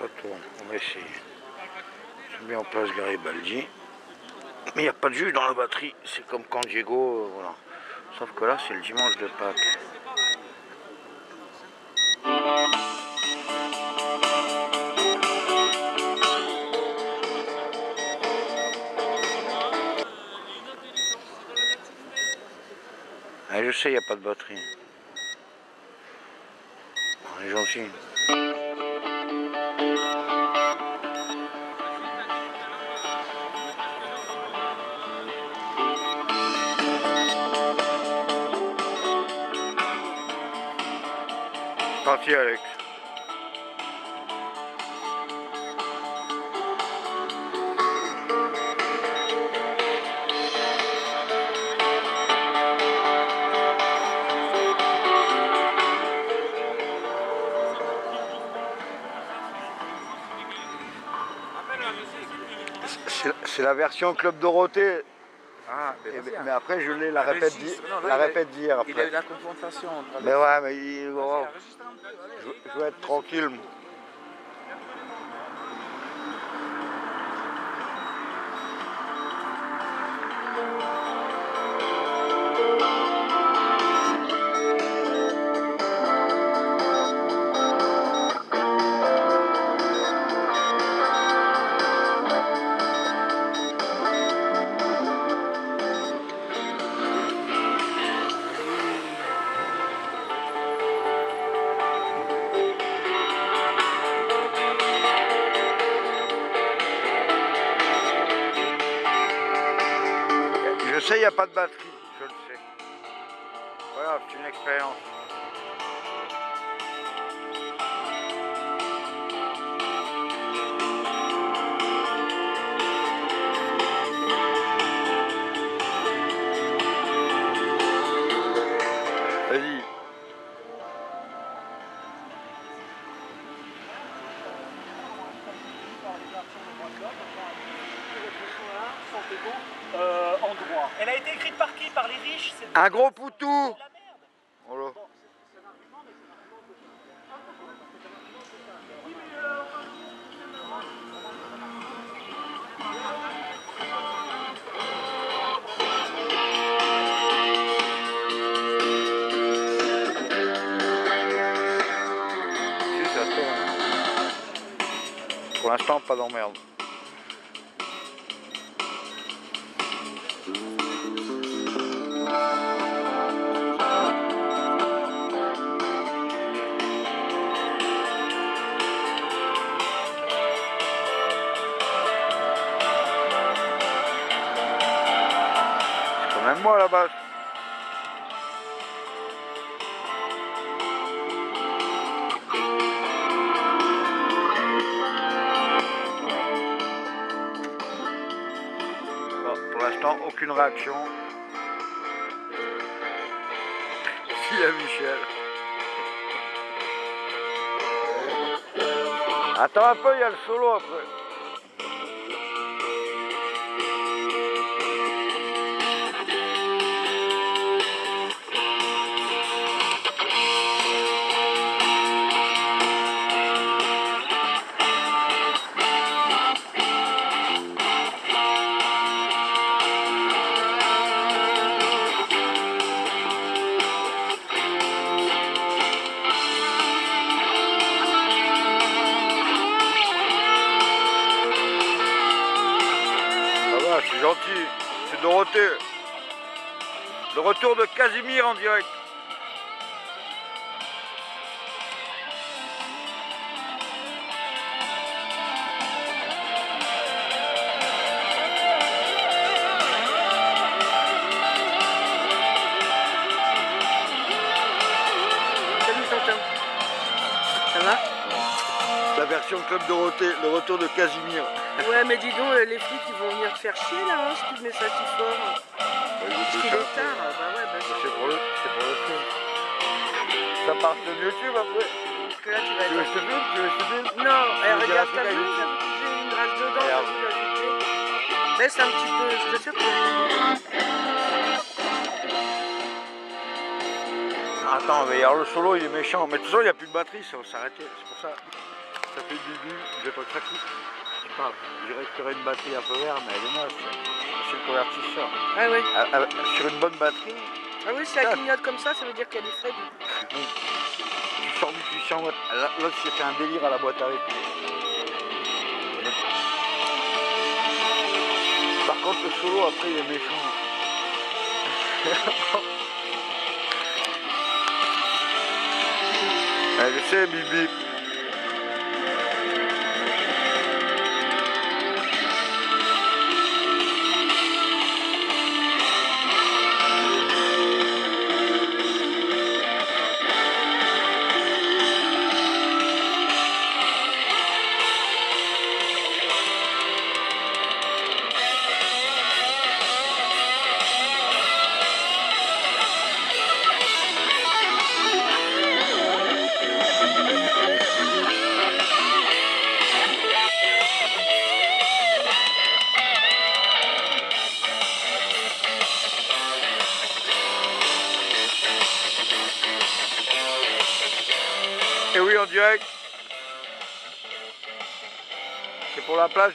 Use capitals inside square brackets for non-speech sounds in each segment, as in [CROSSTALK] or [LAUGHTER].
On va essayer. Je mets en place Garibaldi. Mais il n'y a pas de jus dans la batterie. C'est comme quand Diego, euh, voilà. Sauf que là, c'est le dimanche de Pâques. Ah, je sais, il n'y a pas de batterie. On est gentil. C'est la version Club Dorothée. Ah, Et- hein. mais après, je l'ai la Ah, répète là, la il répète d'hier. Il a eu après. la confrontation entre Mais ouais, mais il- oh, je, je veux être tranquille. moi. Pas de batterie, je le sais. Voilà, c'est une expérience. Un gros poutou. Pour l'instant, pas d'emmerde. Même moi. Bon, pour l'instant, aucune réaction. Si à Michel. Attends un peu, il y a le solo après. En direct. Salut Tintin. Ça va? La version Club Dorothée, le retour de Casimir. Ouais, mais dis donc, euh, les flics ils vont venir te faire chier là, hein, si tu mets ça si fort. Parce qu'il est tard. Bah ouais, bah c'est C'est pour le, c'est pour le film. Ça part sur YouTube après. parce que là tu vas Tu veux que je te filme Tu veux que je te filme Non, eh, regarde, t'as vu, j'ai une race dedans, t'as vu la budget Baisse un petit peu, je t'assure que. Attends, mais alors le solo il est méchant. Mais de toute façon, il n'y a plus de batterie, ça va s'arrêter. C'est pour ça. ça fait du je vais pas craquer. Je sais pas, je dirais une batterie un peu verte, mais elle est moche. C'est le convertisseur. Ah. Ah, ah, sur une bonne batterie, Ah oui, si elle clignote comme ça, ça veut dire qu'elle est faible. tu sors du 800 watts. Là, c'était un délire à la boîte à rythme. Par contre, le solo, après, il est méchant. [LAUGHS] Je sais, Bibi.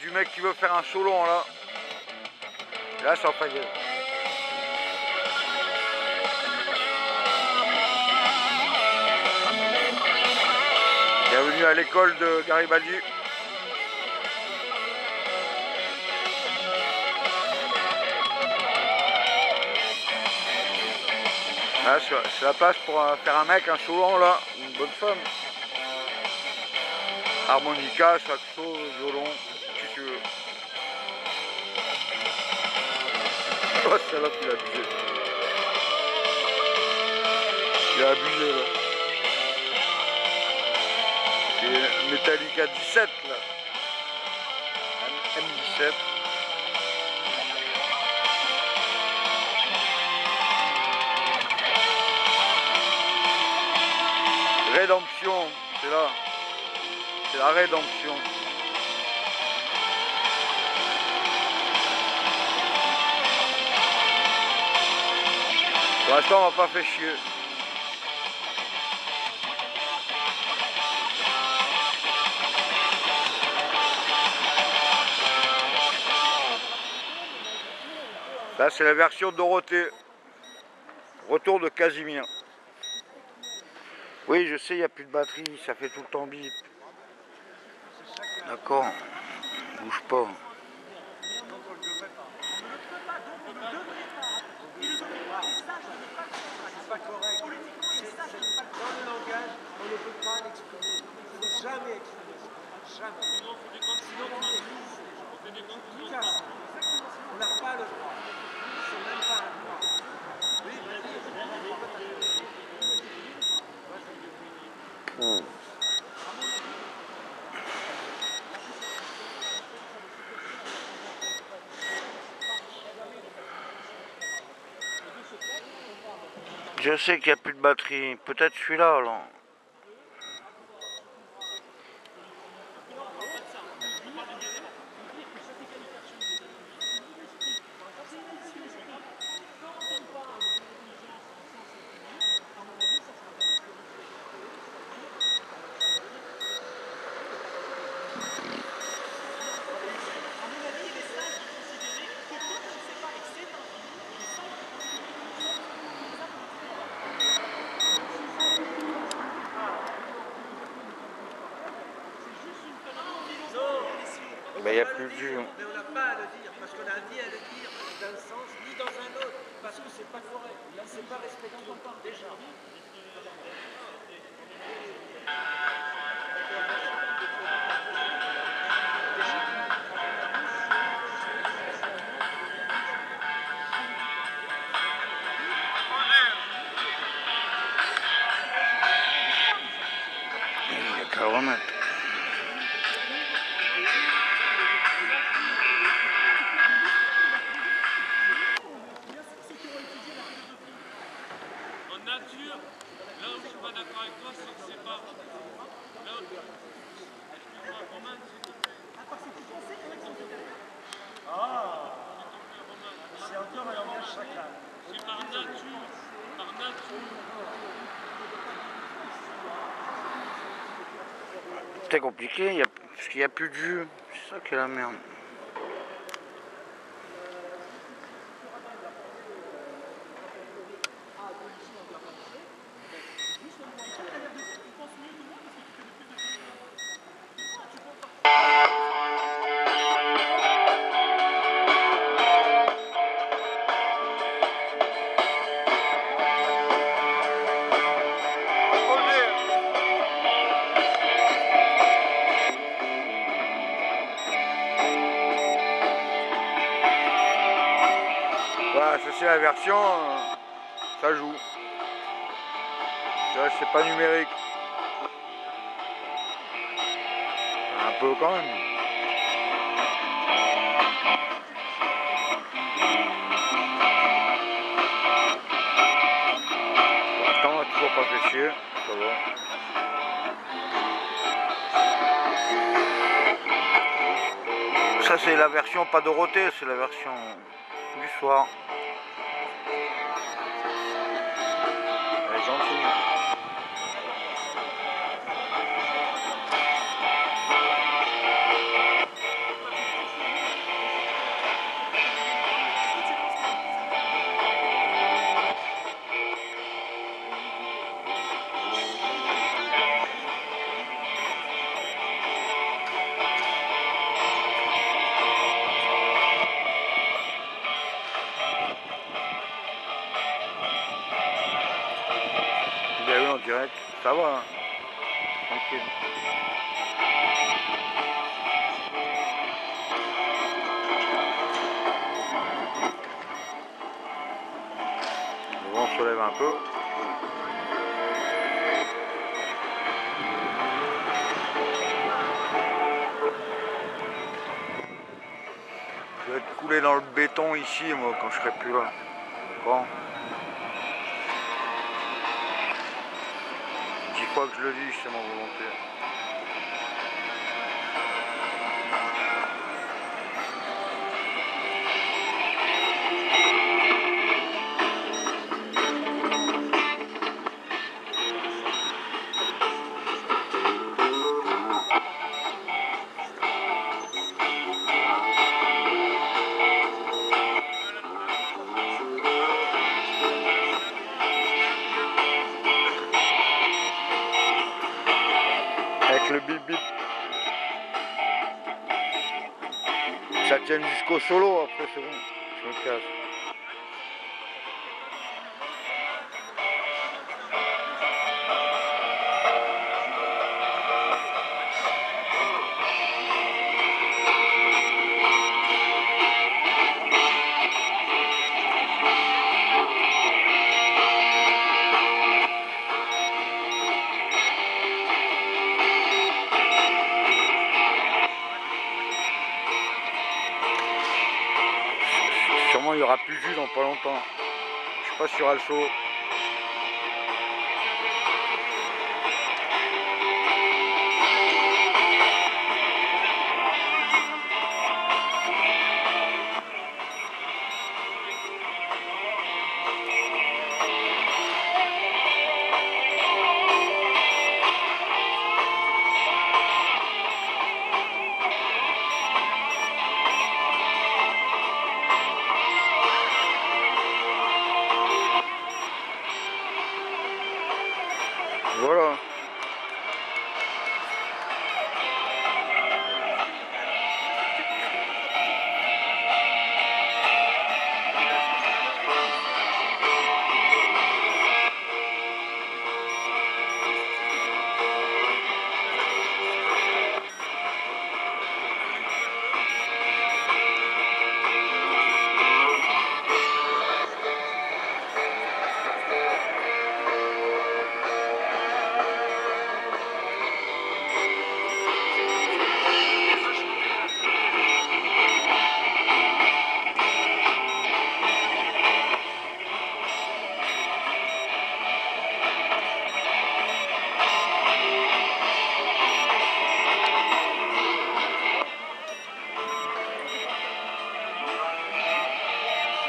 Du mec qui veut faire un solo en là. Là, c'est en gueule. Bienvenue à l'école de Garibaldi. Là, c'est la place pour euh, faire un mec, un solo là, une bonne femme. Harmonica, saxo, Oh, celle-là, il a abusé. Il a abusé, là. C'est Metallica 17, là. M17. Rédemption, c'est là. C'est la rédemption. Pour on va pas faire chier. Là, c'est la version Dorothée. Retour de Casimir. Oui, je sais, il n'y a plus de batterie, ça fait tout le temps bip. D'accord, bouge pas. Jamais exprimer ça. Jamais. Lucas, on n'a pas le droit. C'est même pas un droit. Oui, Je sais qu'il n'y a plus de batterie. Peut-être celui-là alors. Mais il n'y a plus de. Mais on n'a pas à le dire, parce qu'on a ni à le dire d'un sens ni dans un autre, parce que c'est pas correct. Là, c'est pas respectueux, déjà. C'était compliqué, il y a, parce qu'il n'y a plus de jus. C'est ça qui est la merde. Ça c'est la version, euh, ça joue. C'est pas numérique. Un peu quand même. L'instant, on toujours pas fait chier, ça va. Ça c'est la version pas Dorothée, c'est la version du soir. Direct, ça va. hein. Tranquille. Le vent se lève un peu. Je vais être coulé dans le béton ici, moi, quand je serai plus là. Bon. Fois que je le dis, c'est ma le bip bip. Ça tienne jusqu'au solo, après c'est bon. Je me casse. Il y aura plus de jus dans pas longtemps. Je sais pas si il y aura le.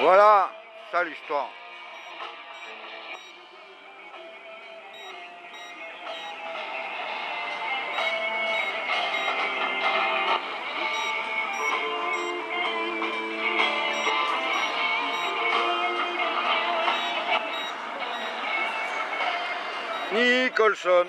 Voilà, ça l'histoire. Nicholson.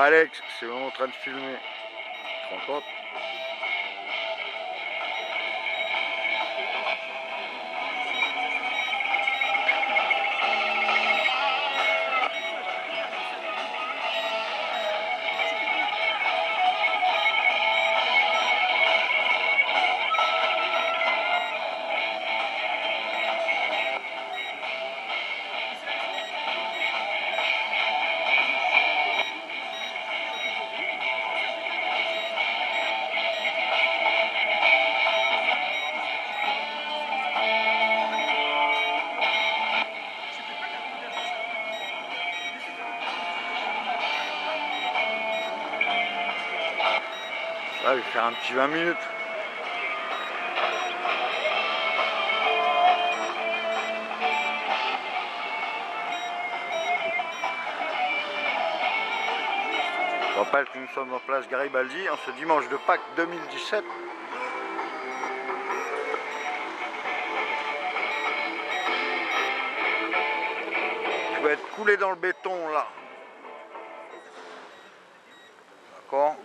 Alex, c'est vraiment en train de filmer. Ah, je vais faire un petit 20 minutes. Je rappelle que nous sommes en place Garibaldi en ce dimanche de Pâques 2017. Je vais être coulé dans le béton là. D'accord?